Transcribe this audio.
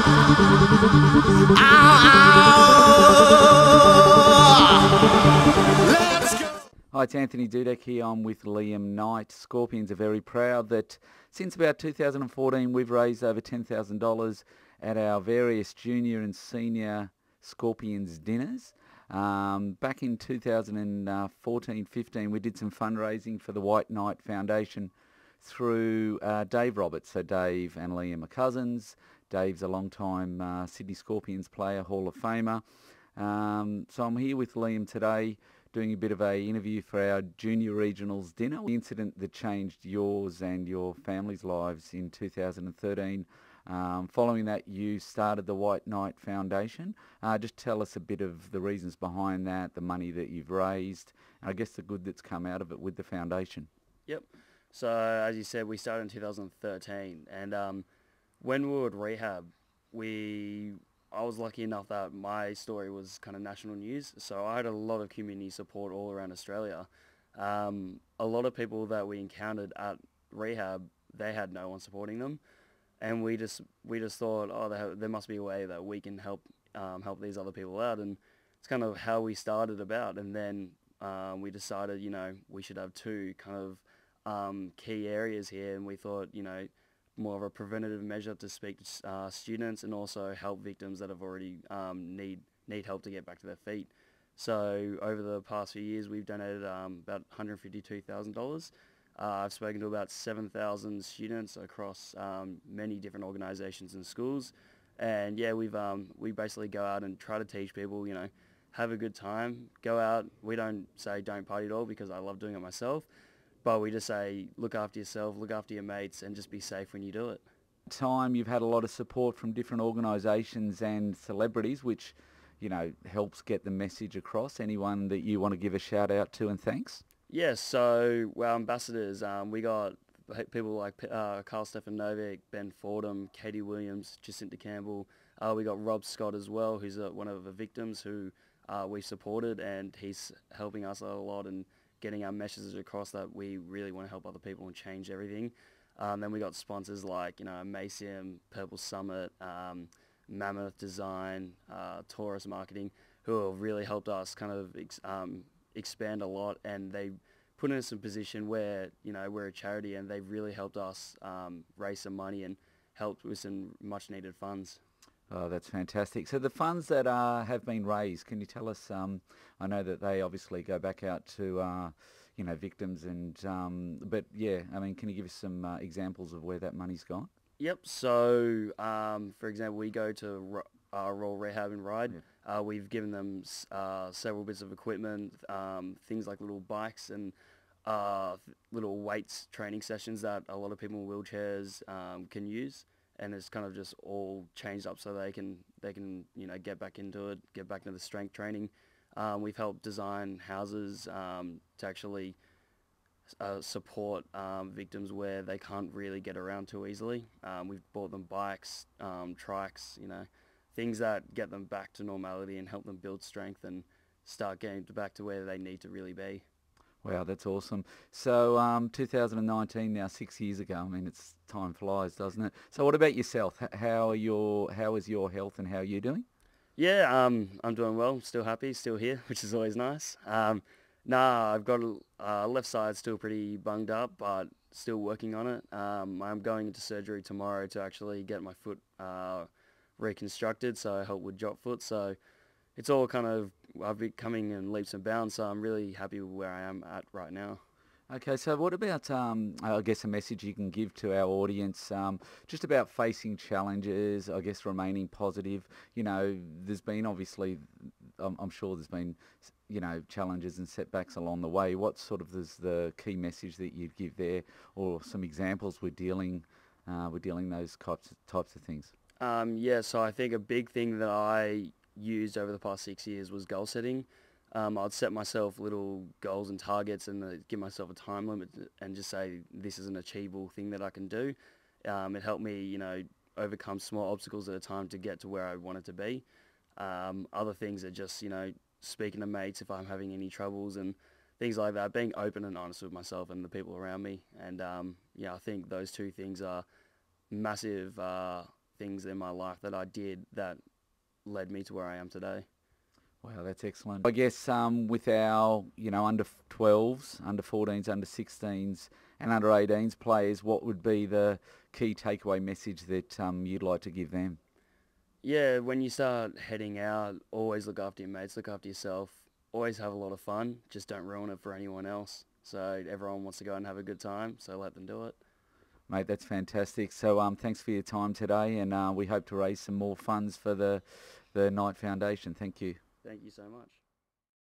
Hi, it's Anthony Dudek here. I'm with Liam Knight. Scorpions are very proud that since about 2014 we've raised over $10,000 at our various junior and senior Scorpions dinners. Um, back in 2014-15 we did some fundraising for the White Knight Foundation through uh, Dave Roberts. So Dave and Liam are cousins. Dave's a long-time uh, Sydney Scorpions player, Hall of Famer. Um, so I'm here with Liam today doing a bit of a interview for our junior regionals dinner. The incident that changed yours and your family's lives in 2013. Um, following that, you started the White Knight Foundation. Uh, just tell us a bit of the reasons behind that, the money that you've raised, and I guess the good that's come out of it with the foundation. Yep. So as you said, we started in 2013, and um, when we were at rehab, we I was lucky enough that my story was kind of national news, so I had a lot of community support all around Australia. Um, a lot of people that we encountered at rehab, they had no one supporting them, and we just we just thought, oh, there, there must be a way that we can help um, help these other people out, and it's kind of how we started about, and then um, we decided, you know, we should have two kind of um, key areas here, and we thought, you know more of a preventative measure to speak to uh, students and also help victims that have already um, need need help to get back to their feet. So over the past few years, we've donated um, about $152,000. Uh, I've spoken to about 7,000 students across um, many different organisations and schools, and yeah, we've um, we basically go out and try to teach people, you know, have a good time, go out. We don't say don't party at all because I love doing it myself but we just say look after yourself, look after your mates, and just be safe when you do it. Time you've had a lot of support from different organisations and celebrities, which you know helps get the message across. Anyone that you want to give a shout out to and thanks? Yes, yeah, so our ambassadors, um, we got people like uh, Karl Stefanovic, Ben Fordham, Katie Williams, Jacinta Campbell. Uh, we got Rob Scott as well, who's uh, one of the victims who uh, we supported, and he's helping us a lot and getting our messages across that we really want to help other people and change everything. Um, then we got sponsors like you know Maycium, Purple Summit, um, Mammoth Design, uh, Taurus Marketing, who have really helped us kind of ex- um, expand a lot, and they put us in a position where you know we're a charity, and they've really helped us um, raise some money and helped with some much needed funds. Oh, that's fantastic. So the funds that uh, have been raised, can you tell us? Um, I know that they obviously go back out to, uh, you know, victims and, um, but yeah, I mean, can you give us some uh, examples of where that money's gone? Yep. So, um, for example, we go to uh, Royal Rehab and Ryde. Yeah. Uh, we've given them uh, several bits of equipment, um, things like little bikes and little weights training sessions that a lot of people in wheelchairs um, can use and it's kind of just all changed up so they can they can you know get back into it, get back into the strength training. Um, we've helped design houses um, to actually uh, support um, victims where they can't really get around too easily. Um, we've bought them bikes, um, trikes, you know, things that get them back to normality and help them build strength and start getting back to where they need to really be. Wow, that's awesome. So um, 2019 now, six years ago. I mean, it's time flies, doesn't it? So what about yourself? How are your How is your health and how are you doing? Yeah, um, I'm doing well. Still happy, still here, which is always nice. Um, nah, I've got uh, left side still pretty bunged up, but still working on it. Um, I'm going into surgery tomorrow to actually get my foot uh, reconstructed, so I help with drop foot. So it's all kind of I've been coming in leaps and bounds, so I'm really happy with where I am at right now. Okay, so what about, um, I guess, a message you can give to our audience um, just about facing challenges, I guess remaining positive. You know, there's been obviously, I'm, I'm sure there's been, you know, challenges and setbacks along the way. What sort of is the key message that you'd give there or some examples we're dealing, uh, with dealing those types, types of things? Um, yeah, so I think a big thing that I used over the past six years was goal setting. Um, I'd set myself little goals and targets and uh, give myself a time limit and just say this is an achievable thing that I can do. Um, it helped me, you know, overcome small obstacles at a time to get to where I wanted to be. Um, other things are just, you know, speaking to mates if I'm having any troubles and things like that, being open and honest with myself and the people around me. And um, yeah, I think those two things are massive uh, things in my life that I did that led me to where I am today. Wow, that's excellent. I guess um, with our, you know, under 12s, under 14s, under 16s and under 18s players, what would be the key takeaway message that um, you'd like to give them? Yeah, when you start heading out, always look after your mates, look after yourself, always have a lot of fun, just don't ruin it for anyone else. So everyone wants to go and have a good time, so let them do it. Mate, that's fantastic. So um, thanks for your time today, and uh, we hope to raise some more funds for the the Knight Foundation. Thank you. Thank you so much.